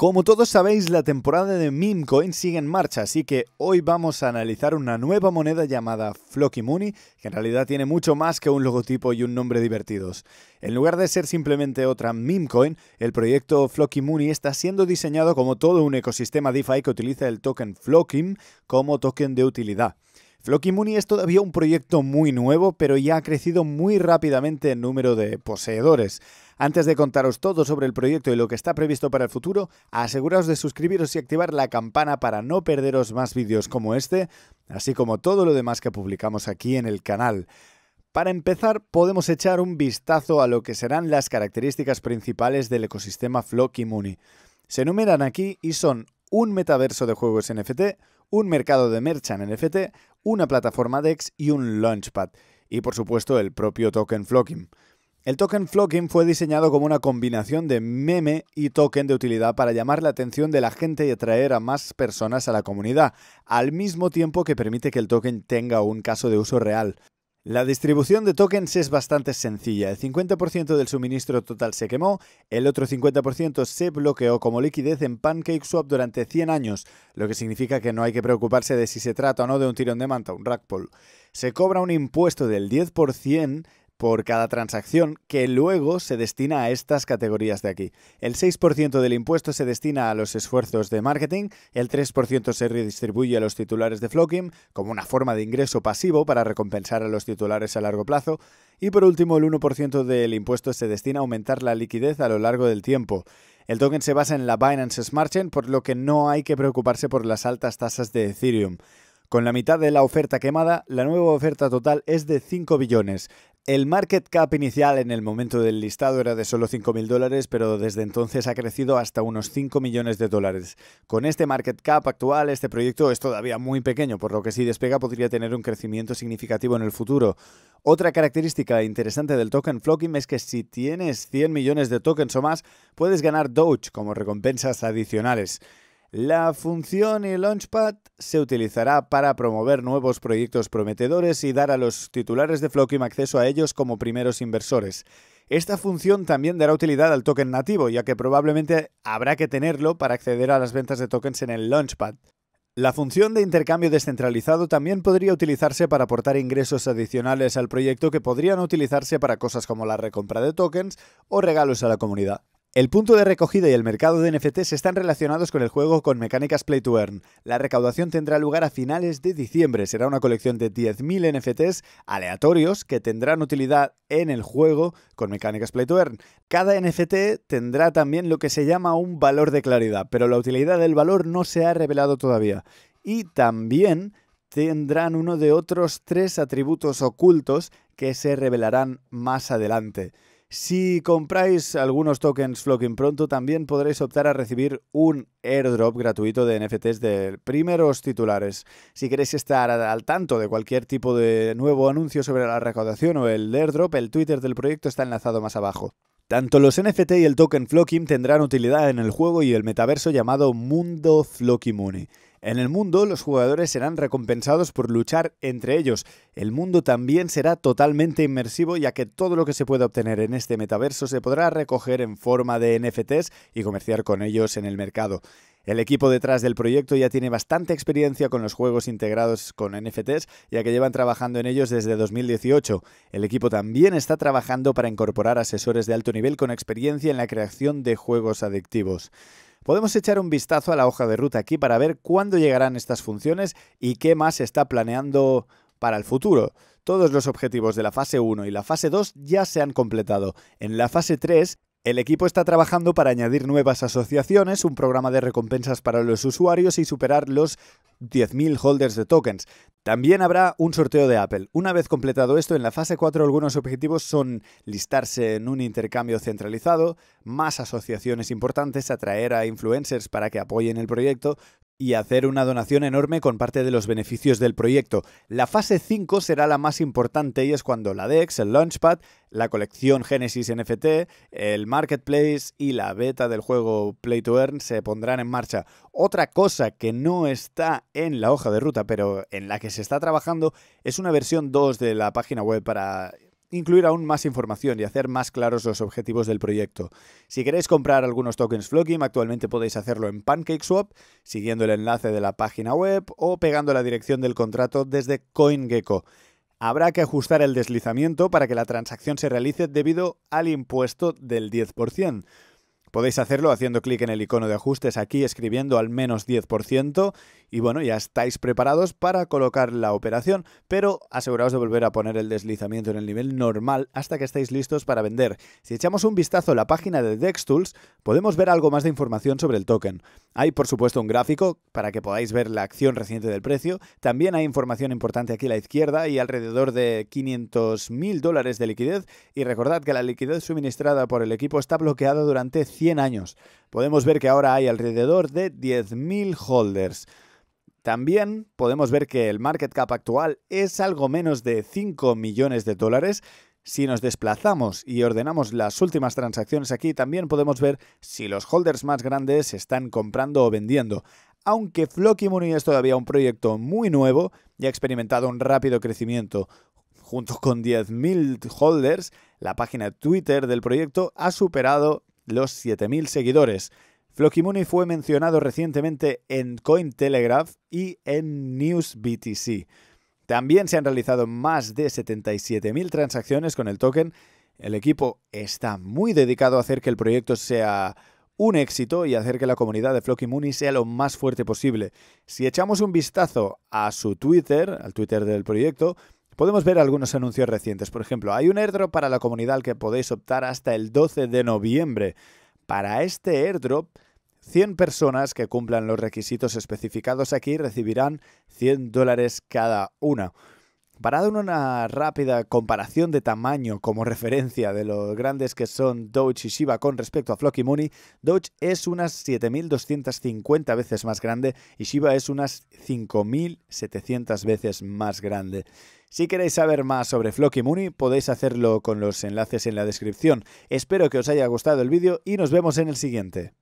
Como todos sabéis, la temporada de meme coin sigue en marcha, así que hoy vamos a analizar una nueva moneda llamada Flocky Money, que en realidad tiene mucho más que un logotipo y un nombre divertidos. En lugar de ser simplemente otra meme coin, el proyecto Flocky Money está siendo diseñado como todo un ecosistema DeFi que utiliza el token Flockim como token de utilidad. Flocky Money es todavía un proyecto muy nuevo, pero ya ha crecido muy rápidamente en número de poseedores. Antes de contaros todo sobre el proyecto y lo que está previsto para el futuro, aseguraos de suscribiros y activar la campana para no perderos más vídeos como este, así como todo lo demás que publicamos aquí en el canal. Para empezar, podemos echar un vistazo a lo que serán las características principales del ecosistema Flocky Money. Se enumeran aquí y son un metaverso de juegos NFT, un mercado de merchant NFT, una plataforma DEX y un Launchpad. Y por supuesto el propio token Flocking. El token Flocking fue diseñado como una combinación de meme y token de utilidad para llamar la atención de la gente y atraer a más personas a la comunidad, al mismo tiempo que permite que el token tenga un caso de uso real. La distribución de tokens es bastante sencilla. El 50% del suministro total se quemó, el otro 50% se bloqueó como liquidez en PancakeSwap durante 100 años, lo que significa que no hay que preocuparse de si se trata o no de un tirón de manta, un rug. Se cobra un impuesto del 10% por cada transacción que luego se destina a estas categorías de aquí. El 6% del impuesto se destina a los esfuerzos de marketing, el 3% se redistribuye a los titulares de Flocking como una forma de ingreso pasivo para recompensar a los titulares a largo plazo y por último el 1% del impuesto se destina a aumentar la liquidez a lo largo del tiempo. El token se basa en la Binance Smart Chain por lo que no hay que preocuparse por las altas tasas de Ethereum. Con la mitad de la oferta quemada, la nueva oferta total es de 5 billones. El market cap inicial en el momento del listado era de solo 5.000 dólares, pero desde entonces ha crecido hasta unos 5 millones de dólares. Con este market cap actual, este proyecto es todavía muy pequeño, por lo que si despega podría tener un crecimiento significativo en el futuro. Otra característica interesante del token Flocking es que si tienes 100 millones de tokens o más, puedes ganar Doge como recompensas adicionales. La función y Launchpad se utilizará para promover nuevos proyectos prometedores y dar a los titulares de Flockim acceso a ellos como primeros inversores. Esta función también dará utilidad al token nativo, ya que probablemente habrá que tenerlo para acceder a las ventas de tokens en el Launchpad. La función de intercambio descentralizado también podría utilizarse para aportar ingresos adicionales al proyecto que podrían utilizarse para cosas como la recompra de tokens o regalos a la comunidad. El punto de recogida y el mercado de NFTs están relacionados con el juego con mecánicas Play to Earn. La recaudación tendrá lugar a finales de diciembre. Será una colección de 10.000 NFTs aleatorios que tendrán utilidad en el juego con mecánicas Play to Earn. Cada NFT tendrá también lo que se llama un valor de claridad, pero la utilidad del valor no se ha revelado todavía. Y también tendrán uno de otros tres atributos ocultos que se revelarán más adelante. Si compráis algunos tokens Flocking pronto, también podréis optar a recibir un airdrop gratuito de NFTs de primeros titulares. Si queréis estar al tanto de cualquier tipo de nuevo anuncio sobre la recaudación o el airdrop, el Twitter del proyecto está enlazado más abajo. Tanto los NFT y el token Flocking tendrán utilidad en el juego y el metaverso llamado Mundo Flocky Money. En el mundo, los jugadores serán recompensados por luchar entre ellos. El mundo también será totalmente inmersivo, ya que todo lo que se pueda obtener en este metaverso se podrá recoger en forma de NFTs y comerciar con ellos en el mercado. El equipo detrás del proyecto ya tiene bastante experiencia con los juegos integrados con NFTs, ya que llevan trabajando en ellos desde 2018. El equipo también está trabajando para incorporar asesores de alto nivel con experiencia en la creación de juegos adictivos. Podemos echar un vistazo a la hoja de ruta aquí para ver cuándo llegarán estas funciones y qué más se está planeando para el futuro. Todos los objetivos de la fase 1 y la fase 2 ya se han completado. En la fase 3 el equipo está trabajando para añadir nuevas asociaciones, un programa de recompensas para los usuarios y superar los 10.000 holders de tokens. También habrá un sorteo de Apple. Una vez completado esto, en la fase 4 algunos objetivos son listarse en un intercambio centralizado, más asociaciones importantes, atraer a influencers para que apoyen el proyecto, y hacer una donación enorme con parte de los beneficios del proyecto. La fase 5 será la más importante y es cuando la DEX, el Launchpad, la colección Genesis NFT, el Marketplace y la beta del juego Play to Earn se pondrán en marcha. Otra cosa que no está en la hoja de ruta, pero en la que se está trabajando, es una versión 2 de la página web para incluir aún más información y hacer más claros los objetivos del proyecto. Si queréis comprar algunos tokens Flockim, actualmente podéis hacerlo en PancakeSwap, siguiendo el enlace de la página web o pegando la dirección del contrato desde CoinGecko. Habrá que ajustar el deslizamiento para que la transacción se realice debido al impuesto del 10%. Podéis hacerlo haciendo clic en el icono de ajustes aquí, escribiendo al menos 10% y bueno, ya estáis preparados para colocar la operación, pero aseguraos de volver a poner el deslizamiento en el nivel normal hasta que estéis listos para vender. Si echamos un vistazo a la página de DexTools, podemos ver algo más de información sobre el token. Hay por supuesto un gráfico para que podáis ver la acción reciente del precio, también hay información importante aquí a la izquierda y alrededor de 500 mil dólares de liquidez y recordad que la liquidez suministrada por el equipo está bloqueada durante 100 años. Podemos ver que ahora hay alrededor de 10.000 holders. También podemos ver que el market cap actual es algo menos de 5 millones de dólares. Si nos desplazamos y ordenamos las últimas transacciones aquí, también podemos ver si los holders más grandes están comprando o vendiendo. Aunque Flocky Money es todavía un proyecto muy nuevo y ha experimentado un rápido crecimiento, junto con 10.000 holders, la página Twitter del proyecto ha superado los 7.000 seguidores. Flockymuni fue mencionado recientemente en Cointelegraph y en NewsBTC. También se han realizado más de 77.000 transacciones con el token. El equipo está muy dedicado a hacer que el proyecto sea un éxito y hacer que la comunidad de Flocky sea lo más fuerte posible. Si echamos un vistazo a su Twitter, al Twitter del proyecto, podemos ver algunos anuncios recientes. Por ejemplo, hay un airdrop para la comunidad al que podéis optar hasta el 12 de noviembre. Para este airdrop, 100 personas que cumplan los requisitos especificados aquí recibirán 100 dólares cada una. Para dar una rápida comparación de tamaño como referencia de lo grandes que son Doge y Shiba con respecto a Flocky Money, Doge es unas 7.250 veces más grande y Shiba es unas 5.700 veces más grande. Si queréis saber más sobre Flocky Money, podéis hacerlo con los enlaces en la descripción. Espero que os haya gustado el vídeo y nos vemos en el siguiente.